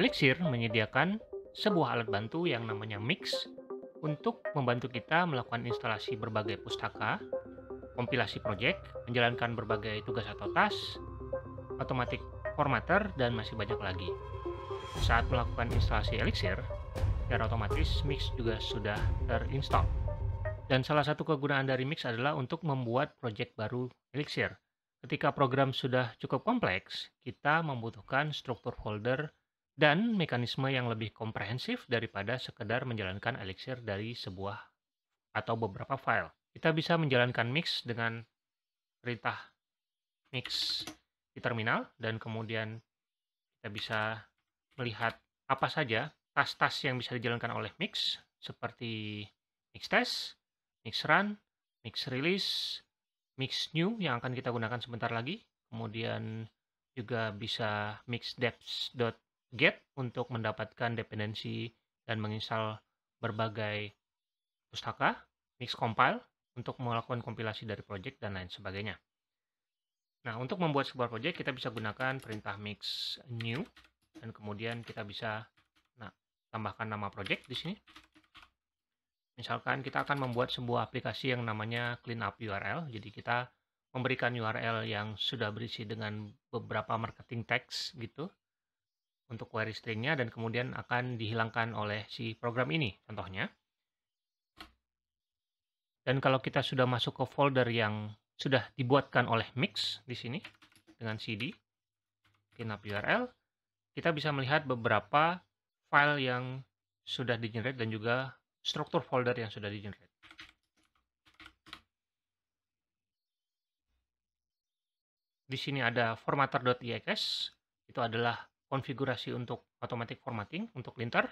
Elixir menyediakan sebuah alat bantu yang namanya Mix untuk membantu kita melakukan instalasi berbagai pustaka, kompilasi project, menjalankan berbagai tugas atau task, automatic formatter, dan masih banyak lagi. Saat melakukan instalasi Elixir, secara otomatis Mix juga sudah terinstall. Dan salah satu kegunaan dari Mix adalah untuk membuat project baru Elixir. Ketika program sudah cukup kompleks, kita membutuhkan struktur folder dan mekanisme yang lebih komprehensif daripada sekedar menjalankan Elixir dari sebuah atau beberapa file. Kita bisa menjalankan mix dengan perintah mix di terminal dan kemudian kita bisa melihat apa saja tas-tas yang bisa dijalankan oleh mix seperti mix test, mix run, mix release, mix new yang akan kita gunakan sebentar lagi, kemudian juga bisa mix depths get untuk mendapatkan dependensi dan menginstal berbagai pustaka, mix compile untuk melakukan kompilasi dari project dan lain sebagainya. Nah, untuk membuat sebuah project kita bisa gunakan perintah mix new dan kemudian kita bisa nah, tambahkan nama project di sini. Misalkan kita akan membuat sebuah aplikasi yang namanya cleanup URL. Jadi kita memberikan URL yang sudah berisi dengan beberapa marketing text gitu untuk query stringnya dan kemudian akan dihilangkan oleh si program ini contohnya. Dan kalau kita sudah masuk ke folder yang sudah dibuatkan oleh Mix di sini dengan cd cleanup URL, kita bisa melihat beberapa file yang sudah di-generate dan juga struktur folder yang sudah di-generate. Di sini ada formatter.ex, itu adalah konfigurasi untuk automatic formatting untuk linter.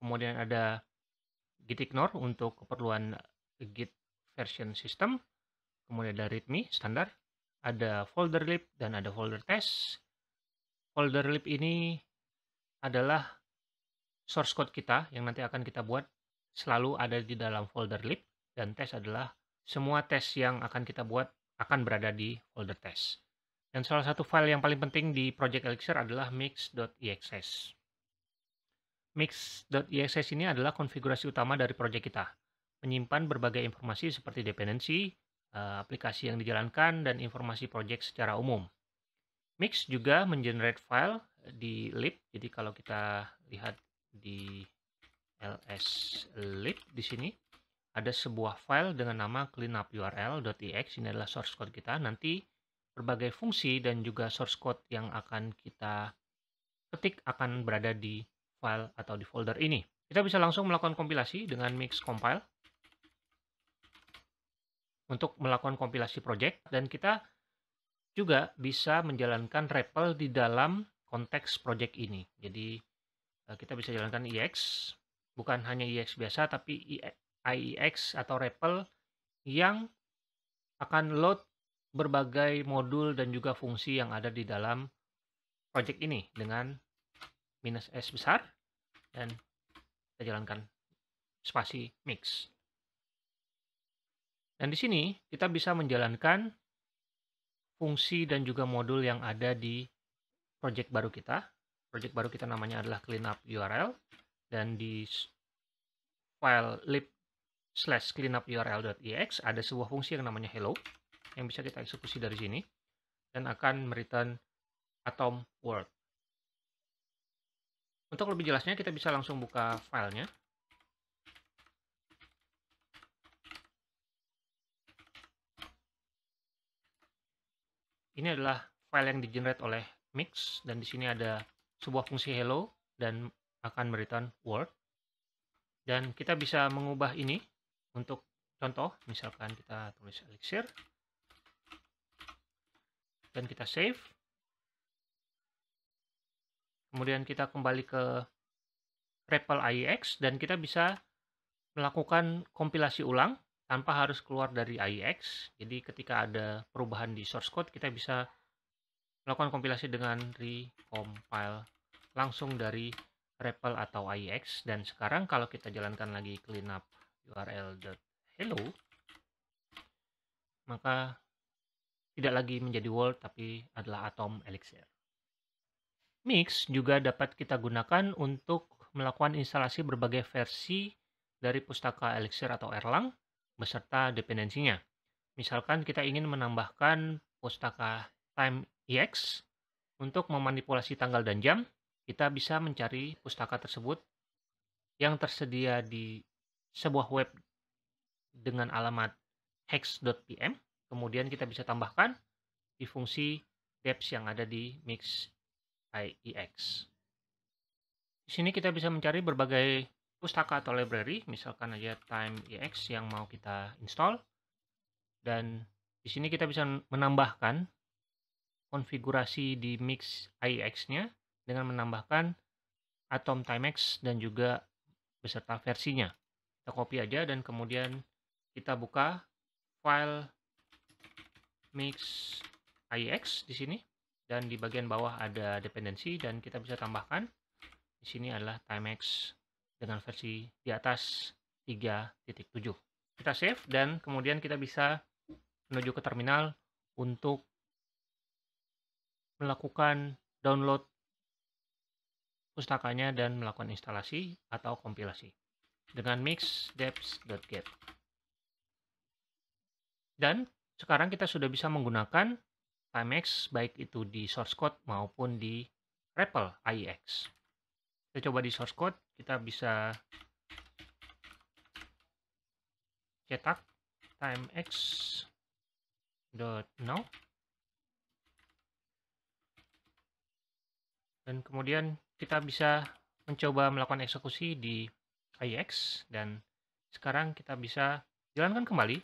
Kemudian ada git ignore untuk keperluan git version system. Kemudian ada readme standar. Ada folder lib dan ada folder test. Folder lib ini adalah source code kita yang nanti akan kita buat selalu ada di dalam folder lib dan test adalah semua tes yang akan kita buat akan berada di folder test. Dan salah satu file yang paling penting di Project Elixir adalah mix.exs. Mix.exs ini adalah konfigurasi utama dari project kita. Menyimpan berbagai informasi seperti dependensi, eh, aplikasi yang dijalankan, dan informasi project secara umum. Mix juga mengenerate file di lib. Jadi kalau kita lihat di ls lib di sini ada sebuah file dengan nama cleanupurl.ex. Ini adalah source code kita. Nanti berbagai fungsi dan juga source code yang akan kita ketik akan berada di file atau di folder ini. Kita bisa langsung melakukan kompilasi dengan mix compile untuk melakukan kompilasi project dan kita juga bisa menjalankan REPL di dalam konteks project ini. Jadi eh, kita bisa jalankan EX, bukan hanya EX biasa tapi IEX atau REPL yang akan load berbagai modul dan juga fungsi yang ada di dalam project ini dengan minus S besar dan kita jalankan spasi mix. Dan di sini kita bisa menjalankan fungsi dan juga modul yang ada di project baru kita. Project baru kita namanya adalah cleanup URL dan di file lib slash cleanup url.ex ada sebuah fungsi yang namanya hello yang bisa kita eksekusi dari sini dan akan mereturn atom world. Untuk lebih jelasnya kita bisa langsung buka filenya. Ini adalah file yang di-generate oleh Mix dan di sini ada sebuah fungsi hello dan akan mereturn world. Dan kita bisa mengubah ini untuk contoh, misalkan kita tulis elixir dan kita save. Kemudian kita kembali ke REPL IEX dan kita bisa melakukan kompilasi ulang tanpa harus keluar dari IEX. Jadi ketika ada perubahan di source code kita bisa melakukan kompilasi dengan recompile langsung dari REPL atau IEX dan sekarang kalau kita jalankan lagi cleanup url.hello maka tidak lagi menjadi world tapi adalah atom elixir. Mix juga dapat kita gunakan untuk melakukan instalasi berbagai versi dari pustaka Elixir atau Erlang beserta dependensinya. Misalkan kita ingin menambahkan pustaka TimeEx untuk memanipulasi tanggal dan jam, kita bisa mencari pustaka tersebut yang tersedia di sebuah web dengan alamat hex.pm. Kemudian kita bisa tambahkan di fungsi deps yang ada di mix IEX. Di sini kita bisa mencari berbagai pustaka atau library, misalkan aja TimeEX yang mau kita install. Dan di sini kita bisa menambahkan konfigurasi di mix IEX-nya dengan menambahkan atom timex dan juga beserta versinya. Kita copy aja dan kemudian kita buka file mix IEX di sini dan di bagian bawah ada dependensi dan kita bisa tambahkan. Di sini adalah timex dengan versi di atas 3.7 kita save dan kemudian kita bisa menuju ke terminal untuk melakukan download pustakanya dan melakukan instalasi atau kompilasi dengan mix deps.get dan sekarang kita sudah bisa menggunakan Timex baik itu di source code maupun di REPL IEX. Kita coba di source code, kita bisa cetak timex.now dan kemudian kita bisa mencoba melakukan eksekusi di IEX dan sekarang kita bisa jalankan kembali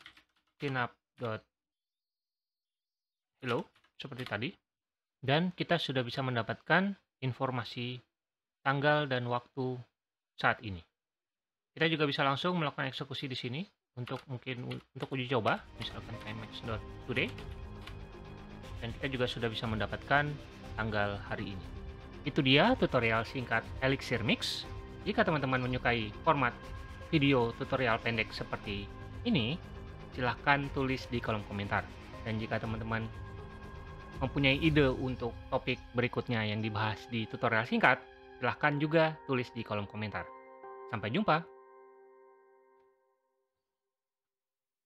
cleanup.hello seperti tadi. Dan kita sudah bisa mendapatkan informasi tanggal dan waktu saat ini. Kita juga bisa langsung melakukan eksekusi di sini untuk mungkin untuk uji coba, misalkan timex.today. Dan kita juga sudah bisa mendapatkan tanggal hari ini. Itu dia tutorial singkat Elixir Mix. Jika teman-teman menyukai format video tutorial pendek seperti ini, silahkan tulis di kolom komentar. Dan jika teman-teman mempunyai ide untuk topik berikutnya yang dibahas di tutorial singkat, silahkan juga tulis di kolom komentar. Sampai jumpa!